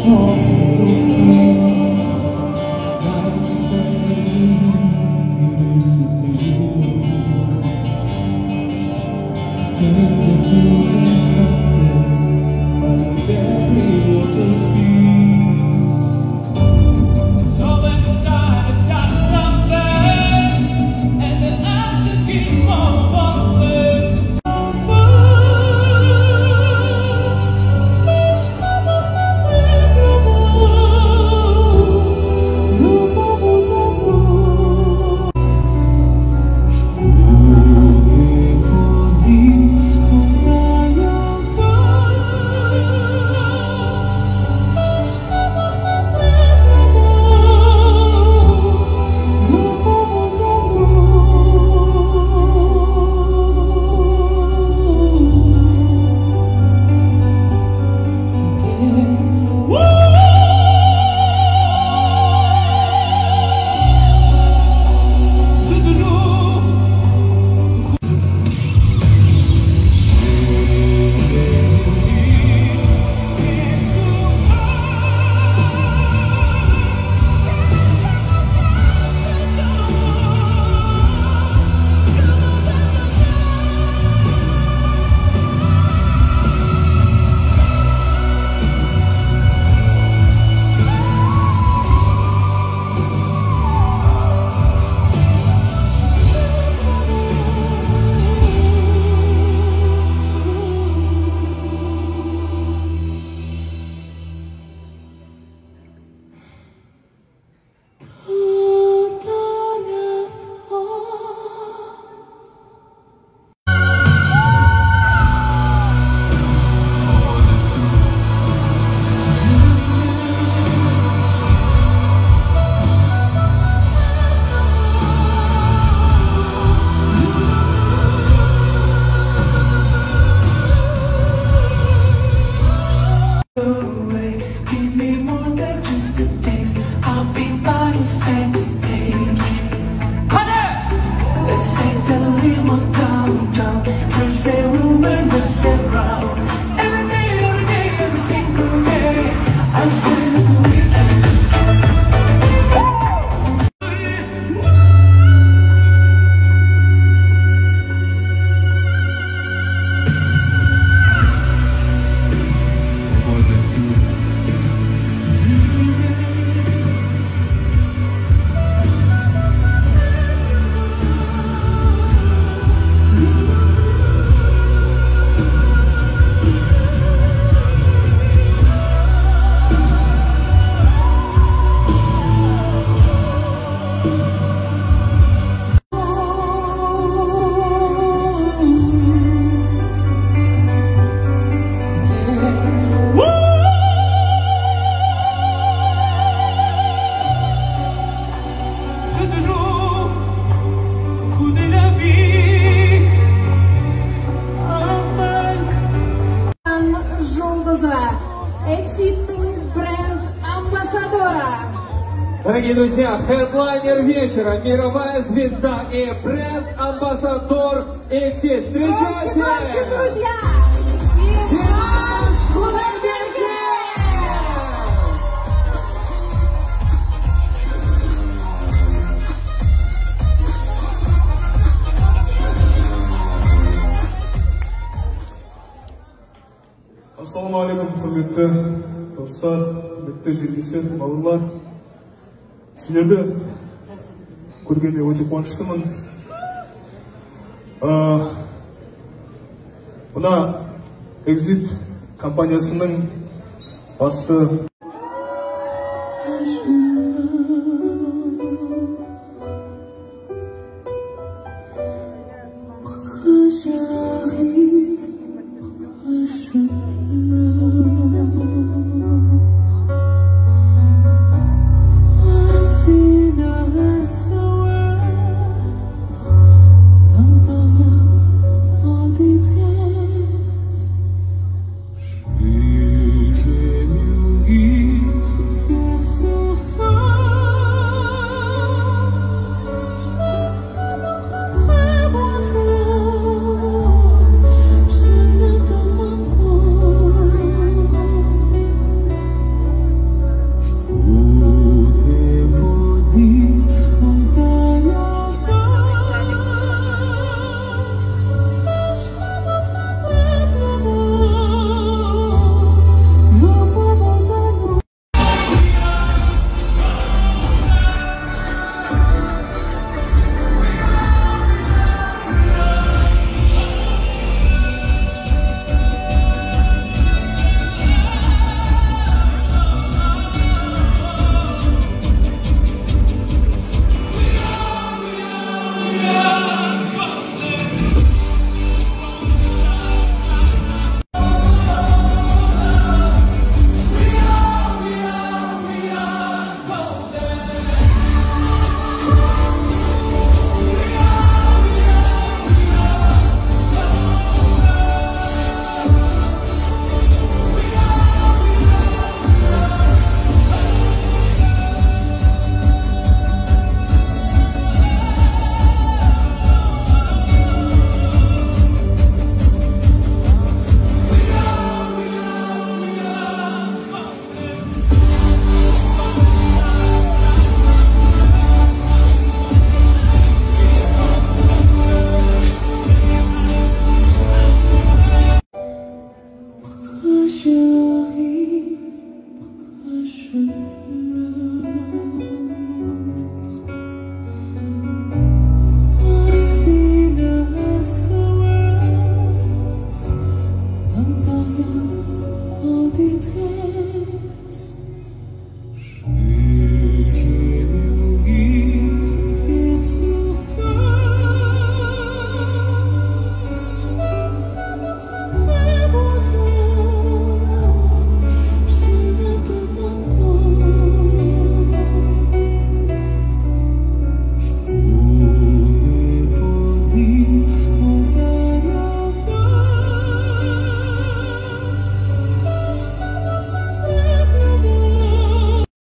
错. I Дорогие друзья, хедлайнер вечера, мировая звезда и бренд-амбассадор Экси. Встречайте! Громче, громче, друзья! Димаш Кудайберген! ассалаумағалейкум құрметті достар құрметті жерлестер балалар сіздерді көргенде өте қуаныштымын. Ә, мына экзит компаниясының басты